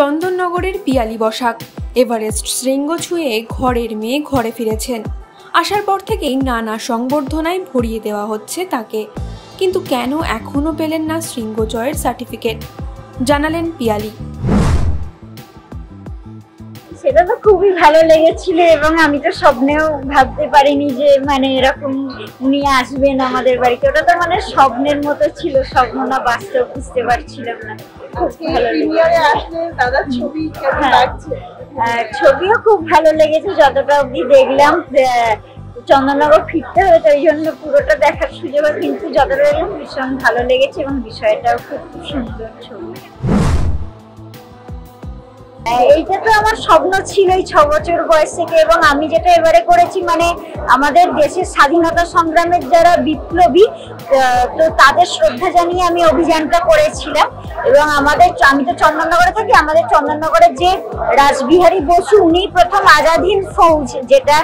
চন্দননগরের Piyali Basak. Everest শৃঙ্গ ছুঁয়ে ঘরের মেয়ে ঘরে ফিরেছেন। আসার পর থেকেই নানা সংবর্ধনায় ভরিয়ে দেওয়া হচ্ছে তাকে। কিন্তু কেন এখনও পেলেন না শৃঙ্গ জয়ের সার্টিফিকেট? জানালেন পিয়ালি। সেটা তো খুবই ভালো লেগেছিল এবং আমি তো স্বপ্নেও ভাবতে পারিনি যে মানে এরকম উনি আসবেন আমাদের বাড়িতে। ওটা তো মানে স্বপ্নের মতো ছিল, স্বপ্ন না, বাস্তব বুঝতে পারছিলাম না। হ্যাঁ। আহ, ছবিও খুব ভালো লেগেছে যতটা অব্দি দেখলাম চন্দননগর ফিরতে হবে তো ওই জন্য পুরোটা দেখার সুযোগ হয়, কিন্তু যতটা দেখলাম ভীষণ ভালো লেগেছে এবং বিষয়টাও খুব সুন্দর ছবি এইটা তো আমার স্বপ্ন ছিল এই ছ বছর বয়স থেকে এবং আমি যেটা এবারে করেছি মানে আমাদের দেশের স্বাধীনতা সংগ্রামের যারা বিপ্লবী তো তাদের শ্রদ্ধা জানিয়ে আমি অভিযানটা করেছিলাম এবং আমাদের আমি তো চন্দননগরে থাকি, আমাদের চন্দননগরে যে রাসবিহারী বসু উনি প্রথম আজাদিন ফৌজ যেটা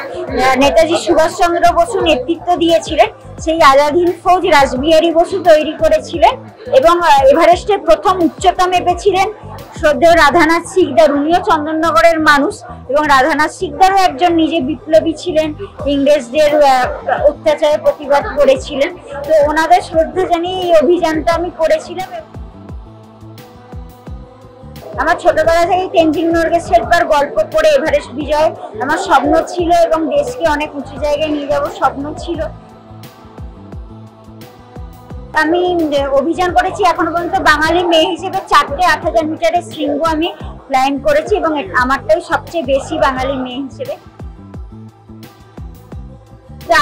নেতাজি সুভাষচন্দ্র বসু নেতৃত্ব দিয়েছিলেন সেই আজাদিন ফৌজ রাসবিহারী বসু তৈরি করেছিলেন এবং এভারেস্টের প্রথম উচ্চতা মেপেছিলেন শ্রদ্ধেয় রাধানাথ সিকদার উনিও চন্দননগরের মানুষ এবং রাধানাথ সিকদারও একজন নিজে বিপ্লবী ছিলেন ইংরেজদের আহ, অত্যাচারের প্রতিবাদ করেছিলেন। তো ওনাদের শ্রদ্ধা জানিয়ে এই অভিযানটা আমি করেছিলাম আমার ছোটবেলা থেকে তেনজিং নোরগে শেরপার গল্প পড়ে এভারেস্ট বিজয়। আমার স্বপ্ন ছিল এবং দেশকে অনেক উঁচু জায়গায় নিয়ে যাওয়ার স্বপ্ন ছিল। আমি অভিযান করেছি এখনও পর্যন্ত। বাঙালি মেয়ে হিসেবে চারটে আট হাজার মিটারের শৃঙ্গ আমি ক্লাইম করেছি এবং আমারটাই সবচেয়ে বেশি বাঙালি মেয়ে হিসেবে।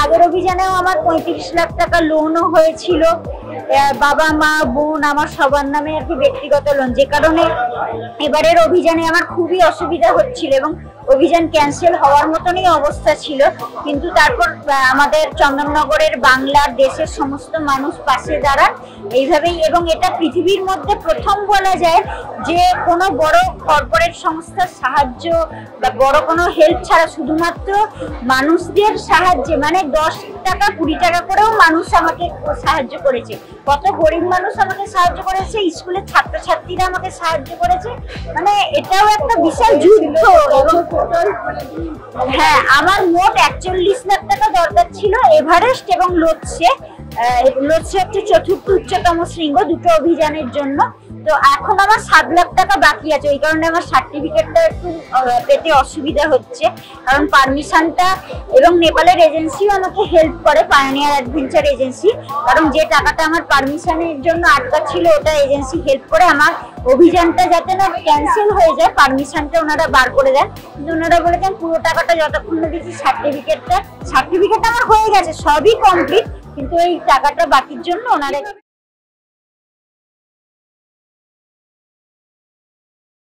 আগের অভিযানেও আমার পঁয়ত্রিশ লাখ টাকা লোনও হয়েছিল। বাবা, মা, বোন, আমার সবার নামে আর কি ব্যক্তিগত লোন যে কারণে এবারের অভিযানে আমার খুবই অসুবিধা হচ্ছিল এবং অভিযান ক্যান্সেল হওয়ার মতনই অবস্থা ছিল। কিন্তু তারপর আমাদের চন্দননগরের বাংলার দেশের সমস্ত মানুষ পাশে দাঁড়ান এইভাবেই এবং এটা পৃথিবীর মধ্যে প্রথম বলা যায় যে কোনো বড় কর্পোরেট সংস্থার সাহায্য বা বড় কোনো হেল্প ছাড়া শুধুমাত্র মানুষদের সাহায্যে মানে দশ টাকা কুড়ি টাকা করেও মানুষ আমাকে সাহায্য করেছে। কত গরিব মানুষ আমাকে সাহায্য করেছে স্কুলের ছাত্রছাত্রীরা আমাকে সাহায্য করেছে। মানে এটাও একটা বিশাল যুদ্ধ হ্যাঁ আমার মোট একচল্লিশ লাখ টাকা দরকার ছিল এভারেস্ট এবং লোটসে আহ, লোটসে হচ্ছে চতুর্থ উচ্চতম শৃঙ্গ দুটো অভিযানের জন্য। তো এখন আমার সাত লাখ টাকা বাকি আছে। ওই কারণে আমার সার্টিফিকেটটা একটু পেতে অসুবিধা হচ্ছে। কারণ পারমিশনটা এবং নেপালের এজেন্সিও আমাকে হেল্প করে পায়োনিয়ার অ্যাডভেঞ্চার এজেন্সি কারণ যে টাকাটা আমার পারমিশনের জন্য আটকা ছিল, ওটা এজেন্সি হেল্প করে আমার অভিযানটা যাতে না ক্যান্সেল হয়ে যায় পারমিশনটা ওনারা বার করে দেন। কিন্তু ওনারা বলেছেন পুরো টাকাটা যতক্ষণ না দিচ্ছি সার্টিফিকেটটা সার্টিফিকেট আমার হয়ে গেছে, সবই কমপ্লিট কিন্তু এই টাকাটা বাকির জন্য ওনারা